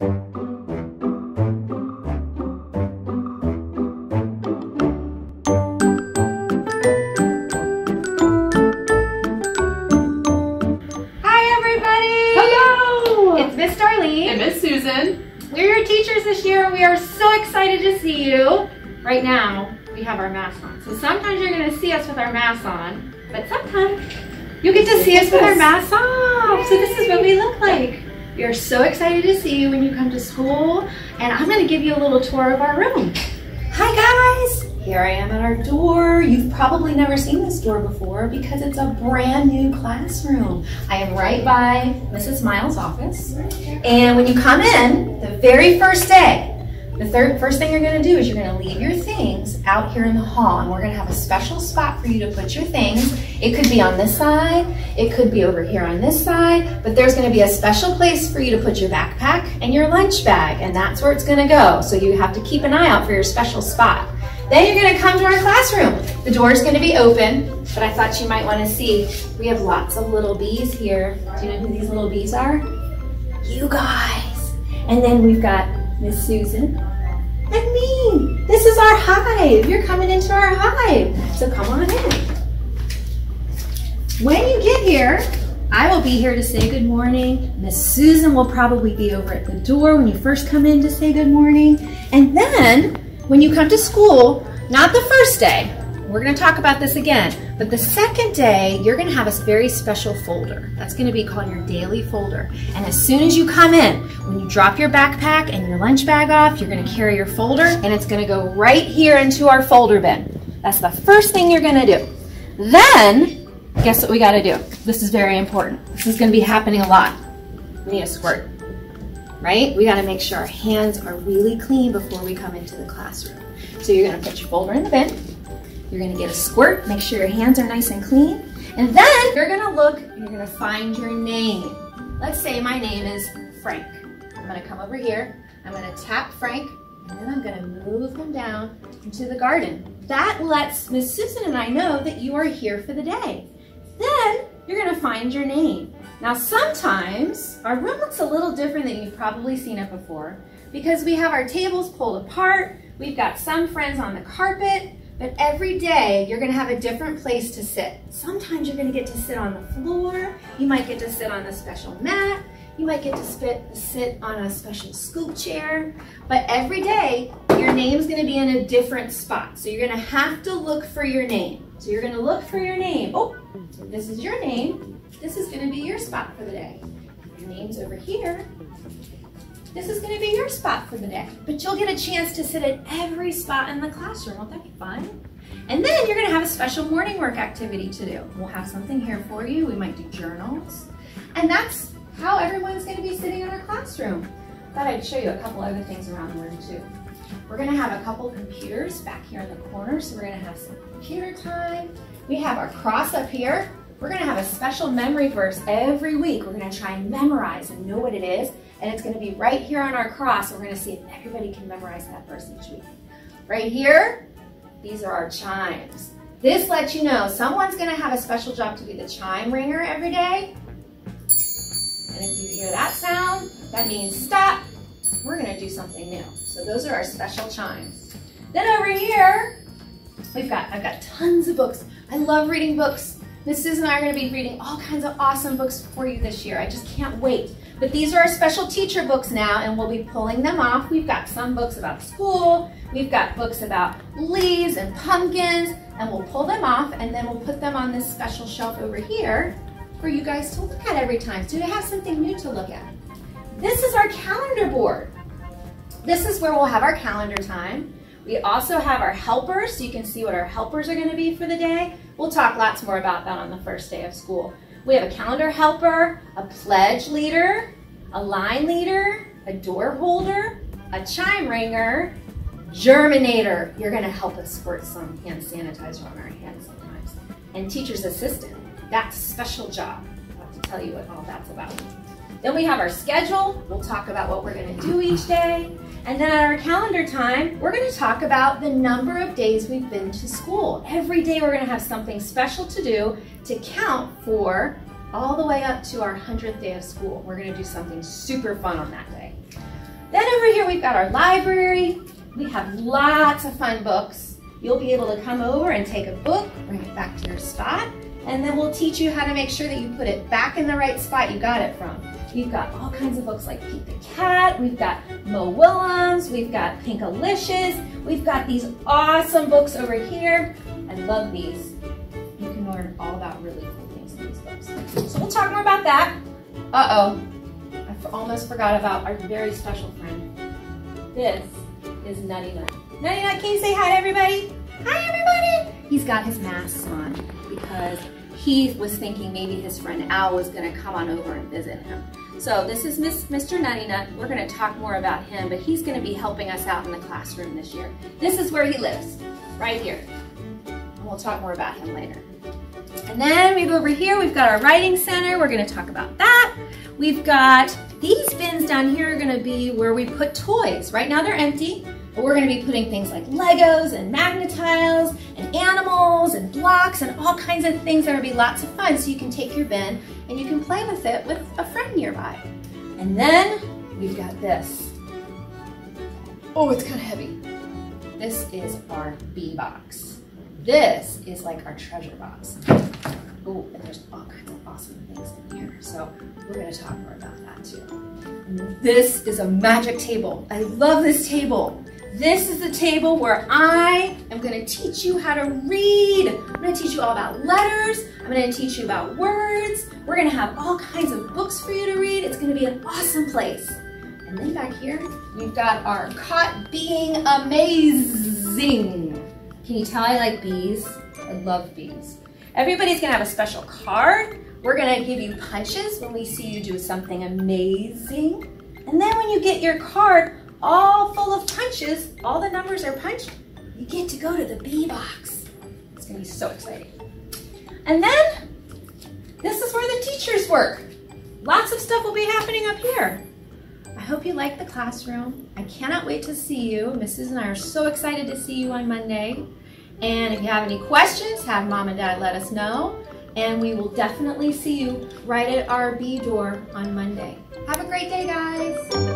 this year, and Miss Susan. we are your teachers this year. And we are so excited to see you. Right now, we have our masks on. So sometimes you're going to see us with our masks on, but sometimes you get to see us with our masks off. So this is what we look like. We are so excited to see you when you come to school, and I'm going to give you a little tour of our room. Hi, guys. Here I am at our door. You've probably never seen this door before because it's a brand new classroom. I am right by Mrs. Miles' office. And when you come in, the very first day, the third, first thing you're gonna do is you're gonna leave your things out here in the hall and we're gonna have a special spot for you to put your things. It could be on this side, it could be over here on this side, but there's gonna be a special place for you to put your backpack and your lunch bag and that's where it's gonna go. So you have to keep an eye out for your special spot. Then you're gonna come to our classroom. The door is gonna be open, but I thought you might wanna see, we have lots of little bees here. Do you know who these little bees are? You guys. And then we've got Miss Susan and me. This is our hive. You're coming into our hive. So come on in. When you get here, I will be here to say good morning. Miss Susan will probably be over at the door when you first come in to say good morning. And then when you come to school, not the first day, we're going to talk about this again, but the second day, you're to have a very special folder. That's to be called your daily folder. And as soon as you come in, when you drop your backpack and your lunch bag off, you're to carry your folder and it's to go right here into our folder bin. That's the first thing you're to do. Then, guess what we got to do? This is very important. This is to be happening a lot. We need a squirt, right? We got to make sure our hands are really clean before we come into the classroom. So you're to put your folder in the bin. You're gonna get a squirt, make sure your hands are nice and clean. And then you're gonna look and you're gonna find your name. Let's say my name is Frank. I'm gonna come over here, I'm gonna tap Frank, and then I'm gonna move him down into the garden. That lets Miss Susan and I know that you are here for the day. Then you're gonna find your name. Now sometimes our room looks a little different than you've probably seen it before because we have our tables pulled apart, we've got some friends on the carpet, but every day, you're gonna have a different place to sit. Sometimes you're gonna get to sit on the floor, you might get to sit on a special mat, you might get to sit on a special scoop chair, but every day, your name's gonna be in a different spot. So you're gonna have to look for your name. So you're gonna look for your name. Oh, this is your name. This is gonna be your spot for the day. Your name's over here. This is gonna be your spot for the day. But you'll get a chance to sit at every spot in the classroom. Won't that be fun? And then you're gonna have a special morning work activity to do. We'll have something here for you. We might do journals. And that's how everyone's gonna be sitting in our classroom. Thought I'd show you a couple other things around the room too. We're gonna have a couple computers back here in the corner, so we're gonna have some computer time. We have our cross up here. We're gonna have a special memory verse every week. We're gonna try and memorize and know what it is, and it's gonna be right here on our cross. We're gonna see if everybody can memorize that verse each week. Right here, these are our chimes. This lets you know someone's gonna have a special job to be the chime ringer every day. And if you hear that sound, that means stop. We're gonna do something new. So those are our special chimes. Then over here, we've got, I've got tons of books. I love reading books. Mrs. And I are gonna be reading all kinds of awesome books for you this year. I just can't wait. But these are our special teacher books now, and we'll be pulling them off. We've got some books about school, we've got books about leaves and pumpkins, and we'll pull them off, and then we'll put them on this special shelf over here for you guys to look at every time, so you have something new to look at. This is our calendar board. This is where we'll have our calendar time. We also have our helpers, so you can see what our helpers are gonna be for the day. We'll talk lots more about that on the first day of school. We have a calendar helper, a pledge leader, a line leader, a door holder, a chime ringer, germinator. You're gonna help us squirt some hand sanitizer on our hands sometimes. And teacher's assistant. That's special job. I'll have to tell you what all that's about. Then we have our schedule. We'll talk about what we're gonna do each day. And then at our calendar time, we're gonna talk about the number of days we've been to school. Every day we're gonna have something special to do to count for all the way up to our 100th day of school. We're gonna do something super fun on that day. Then over here, we've got our library. We have lots of fun books. You'll be able to come over and take a book, bring it back to your spot, and then we'll teach you how to make sure that you put it back in the right spot you got it from. We've got all kinds of books like Pete the Cat, we've got Mo Willems, we've got Pinkalicious, we've got these awesome books over here. I love these. You can learn all about really cool things in these books. So we'll talk more about that. Uh-oh, I almost forgot about our very special friend. This is Nutty Nut. Nutty Nut, can you say hi to everybody? Hi everybody! He's got his mask on because he was thinking maybe his friend Al was gonna come on over and visit him. So this is Miss, Mr. Nutty Nut. We're gonna talk more about him, but he's gonna be helping us out in the classroom this year. This is where he lives, right here. And we'll talk more about him later. And then we go over here, we've got our writing center. We're gonna talk about that. We've got these bins down here are gonna be where we put toys. Right now they're empty, but we're gonna be putting things like Legos and Magna-Tiles and animals and blocks and all kinds of things that gonna be lots of fun so you can take your bin and you can play with it with a friend nearby. And then we've got this. Oh, it's kind of heavy. This is our bee box. This is like our treasure box. Oh, and there's all kinds of awesome things in here. So we're gonna talk more about that too. This is a magic table. I love this table. This is the table where I am gonna teach you how to read. I'm gonna teach you all about letters. I'm gonna teach you about words. We're gonna have all kinds of books for you to read. It's gonna be an awesome place. And then back here, we've got our caught being amazing. Can you tell I like bees? I love bees. Everybody's gonna have a special card. We're gonna give you punches when we see you do something amazing. And then when you get your card all full of punches, all the numbers are punched, you get to go to the bee box. It's gonna be so exciting. And then, this is where the teachers work. Lots of stuff will be happening up here. I hope you like the classroom. I cannot wait to see you. Mrs. and I are so excited to see you on Monday. And if you have any questions, have mom and dad let us know. And we will definitely see you right at our bee door on Monday. Have a great day, guys.